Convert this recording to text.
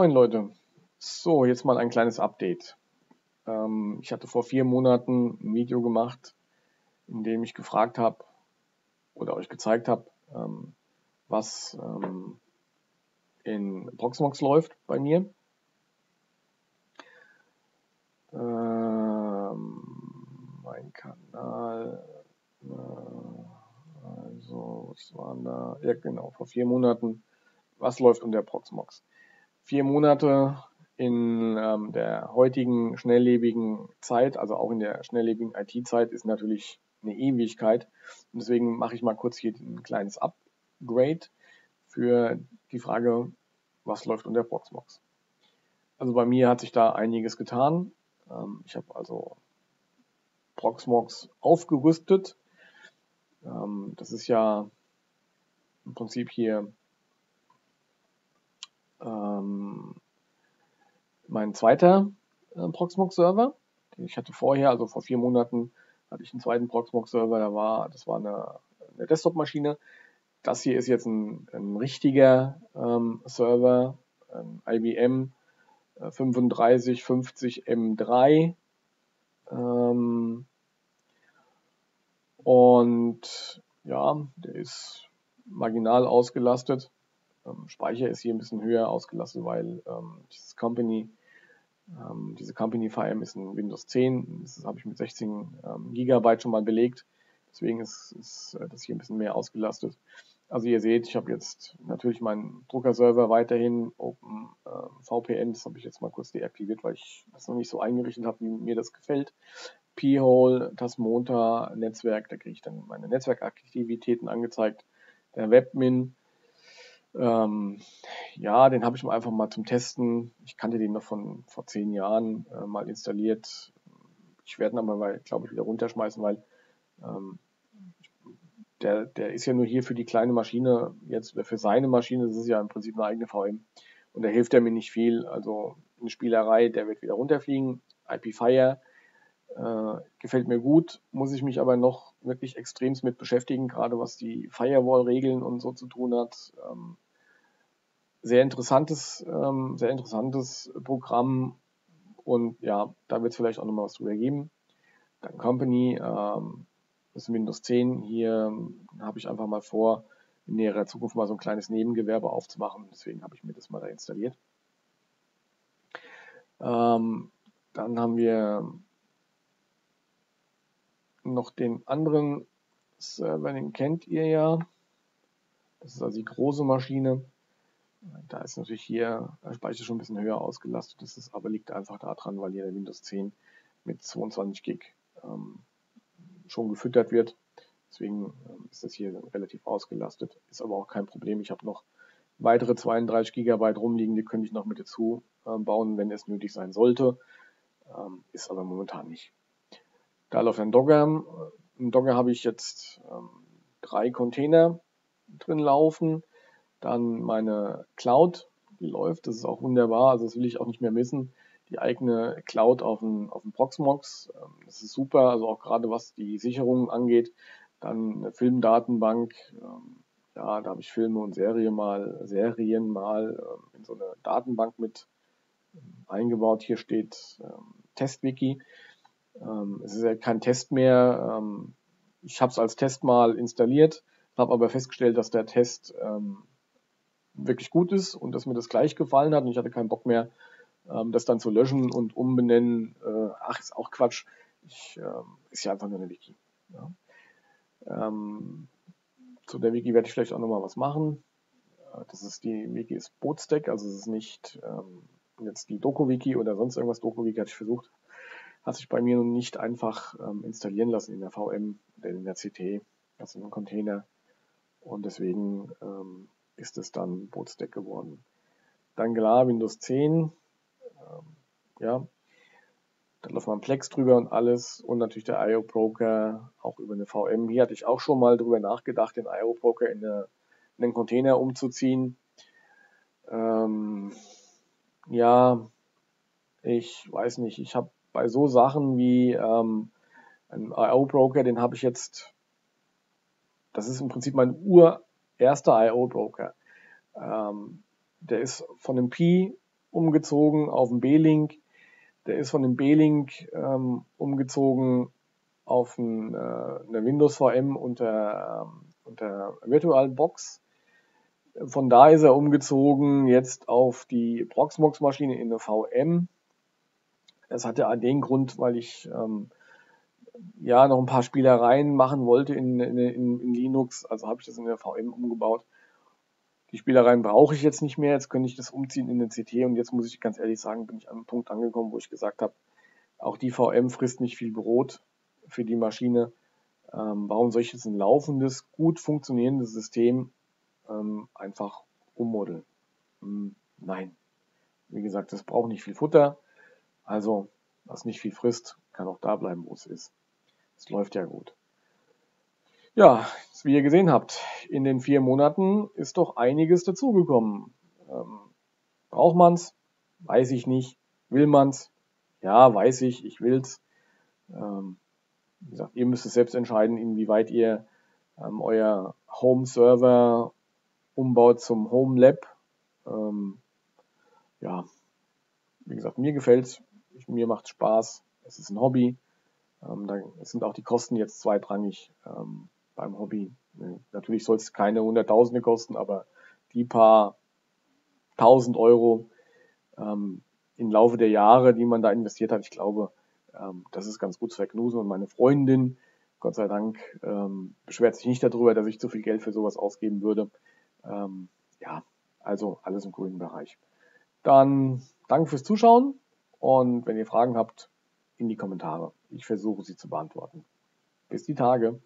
Moin Leute. So, jetzt mal ein kleines Update. Ähm, ich hatte vor vier Monaten ein Video gemacht, in dem ich gefragt habe oder euch gezeigt habe, ähm, was ähm, in Proxmox läuft bei mir. Ähm, mein Kanal, äh, also was waren da? Ja genau, vor vier Monaten. Was läuft unter Proxmox? Vier Monate in ähm, der heutigen schnelllebigen Zeit, also auch in der schnelllebigen IT-Zeit, ist natürlich eine Ewigkeit. Und deswegen mache ich mal kurz hier ein kleines Upgrade für die Frage, was läuft unter Proxmox. Also bei mir hat sich da einiges getan. Ähm, ich habe also Proxmox aufgerüstet. Ähm, das ist ja im Prinzip hier ähm, mein zweiter äh, Proxmox-Server. Ich hatte vorher, also vor vier Monaten, hatte ich einen zweiten Proxmox-Server, da war, das war eine, eine Desktop-Maschine. Das hier ist jetzt ein, ein richtiger ähm, Server, ein IBM äh, 3550 M3. Ähm, und ja, der ist marginal ausgelastet. Ähm, Speicher ist hier ein bisschen höher ausgelastet, weil ähm, dieses Company, ähm, diese Company VM ist ein Windows 10. Das habe ich mit 16 ähm, Gigabyte schon mal belegt. Deswegen ist, ist äh, das hier ein bisschen mehr ausgelastet. Also ihr seht, ich habe jetzt natürlich meinen Druckerserver weiterhin Open äh, VPN. Das habe ich jetzt mal kurz deaktiviert, weil ich das noch nicht so eingerichtet habe, wie mir das gefällt. P-Hole, Tasmonta, Netzwerk, da kriege ich dann meine Netzwerkaktivitäten angezeigt. Der Webmin, ähm, ja, den habe ich mir einfach mal zum Testen. Ich kannte den noch von vor zehn Jahren äh, mal installiert. Ich werde ihn aber glaube ich, wieder runterschmeißen, weil ähm, der, der ist ja nur hier für die kleine Maschine jetzt oder für seine Maschine. Das ist ja im Prinzip eine eigene VM. Und da hilft er mir nicht viel. Also eine Spielerei, der wird wieder runterfliegen. IP Fire äh, gefällt mir gut, muss ich mich aber noch wirklich extremst mit beschäftigen, gerade was die Firewall-Regeln und so zu tun hat. Ähm, sehr interessantes, ähm, sehr interessantes Programm und ja, da wird es vielleicht auch nochmal was drüber geben. Dann Company, ähm, das ist Windows 10. Hier habe ich einfach mal vor, in näherer Zukunft mal so ein kleines Nebengewerbe aufzumachen. Deswegen habe ich mir das mal da installiert. Ähm, dann haben wir noch den anderen Server, den kennt ihr ja. Das ist also die große Maschine. Da ist natürlich hier der Speicher schon ein bisschen höher ausgelastet. Das ist, aber liegt einfach daran, weil hier der Windows 10 mit 22 Gig ähm, schon gefüttert wird. Deswegen ähm, ist das hier relativ ausgelastet. Ist aber auch kein Problem. Ich habe noch weitere 32 Gigabyte rumliegen, die könnte ich noch mit dazu äh, bauen, wenn es nötig sein sollte. Ähm, ist aber momentan nicht. Da läuft ein Dogger. Im Dogger habe ich jetzt ähm, drei Container drin laufen. Dann meine Cloud, die läuft. Das ist auch wunderbar. Also das will ich auch nicht mehr missen. Die eigene Cloud auf dem, auf dem Proxmox. Ähm, das ist super. Also auch gerade was die Sicherungen angeht. Dann eine Filmdatenbank. Ähm, ja, da habe ich Filme und Serien mal, Serien mal ähm, in so eine Datenbank mit eingebaut. Hier steht TestWiki. Ähm, es ist ja kein Test mehr. Ähm, ich habe es als Test mal installiert, habe aber festgestellt, dass der Test ähm, wirklich gut ist und dass mir das gleich gefallen hat und ich hatte keinen Bock mehr, ähm, das dann zu löschen und umbenennen. Äh, ach, ist auch Quatsch. Ich, ähm, ist ja einfach nur eine Wiki. Ja. Ähm, zu der Wiki werde ich vielleicht auch nochmal was machen. Äh, das ist die Wiki ist Bootstack, also es ist nicht jetzt die Doku-Wiki oder sonst irgendwas. Doku-Wiki hatte ich versucht, hat sich bei mir nun nicht einfach ähm, installieren lassen in der VM oder in der CT, also in einem Container. Und deswegen ähm, ist es dann Bootstack geworden. Dann klar, Windows 10, ähm, ja, da läuft man Plex drüber und alles und natürlich der IO Broker auch über eine VM. Hier hatte ich auch schon mal drüber nachgedacht, den IO Broker in, eine, in einen Container umzuziehen. Ähm, ja, ich weiß nicht, ich habe bei so Sachen wie ähm, ein IO-Broker, den habe ich jetzt, das ist im Prinzip mein urerster IO-Broker. Ähm, der ist von dem Pi umgezogen auf den B-Link. Der ist von dem B-Link ähm, umgezogen auf ein, äh, eine Windows VM unter, ähm, unter VirtualBox. Von da ist er umgezogen jetzt auf die Proxmox-Maschine in eine VM. Das hatte den Grund, weil ich ähm, ja noch ein paar Spielereien machen wollte in, in, in Linux. Also habe ich das in der VM umgebaut. Die Spielereien brauche ich jetzt nicht mehr. Jetzt könnte ich das umziehen in den CT. Und jetzt muss ich ganz ehrlich sagen, bin ich an einem Punkt angekommen, wo ich gesagt habe, auch die VM frisst nicht viel Brot für die Maschine. Ähm, warum soll ich jetzt ein laufendes, gut funktionierendes System ähm, einfach ummodeln? Hm, nein. Wie gesagt, das braucht nicht viel Futter. Also, was nicht viel frisst, kann auch da bleiben, wo es ist. Es läuft ja gut. Ja, wie ihr gesehen habt, in den vier Monaten ist doch einiges dazugekommen. Ähm, braucht man's? Weiß ich nicht. Will man's? Ja, weiß ich, ich will's. Ähm, wie gesagt, ihr müsst es selbst entscheiden, inwieweit ihr ähm, euer Home-Server umbaut zum Home Lab. Ähm, ja, wie gesagt, mir gefällt's, mir macht Spaß, es ist ein Hobby. Ähm, da sind auch die Kosten jetzt zweitrangig ähm, beim Hobby. Natürlich soll es keine Hunderttausende kosten, aber die paar tausend Euro ähm, im Laufe der Jahre, die man da investiert hat, ich glaube, ähm, das ist ganz gut zu verknusen. Und meine Freundin, Gott sei Dank, ähm, beschwert sich nicht darüber, dass ich zu viel Geld für sowas ausgeben würde. Ähm, ja, also alles im grünen Bereich. Dann danke fürs Zuschauen und wenn ihr Fragen habt, in die Kommentare. Ich versuche sie zu beantworten. Bis die Tage.